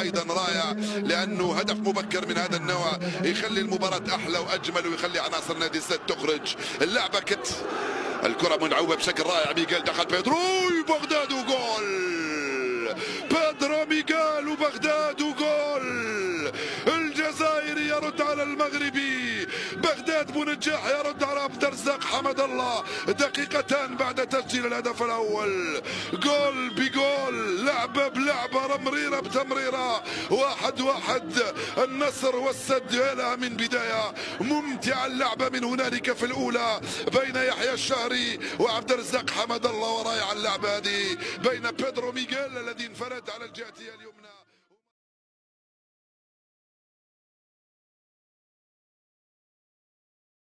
أيضا رائع لأنه هدف مبكر من هذا النوع. يخلي المباراة أحلى وأجمل ويخلي عناصر نادي السد تخرج. اللعبة كت. الكرة منعوبة بشكل رائع. ميغيل دخل بيدرو بغداد وجول. بيدرو ميغيل وبغداد وجول. الجزائري يرد على المغربي. بغداد بنجاح يرد على عبد الرزاق حمد الله. دقيقتان بعد تسجيل الهدف الأول. جول لعبه بلعبه مريرة بتمريرة. واحد واحد النصر والسد لها من بداية. ممتعه اللعبه من هنالك في الأولى. بين يحيى الشهري وعبد الرزاق حمد الله ورائع اللعبه هذه. بين بيدرو ميغيل الذي انفرد على الجهة اليوم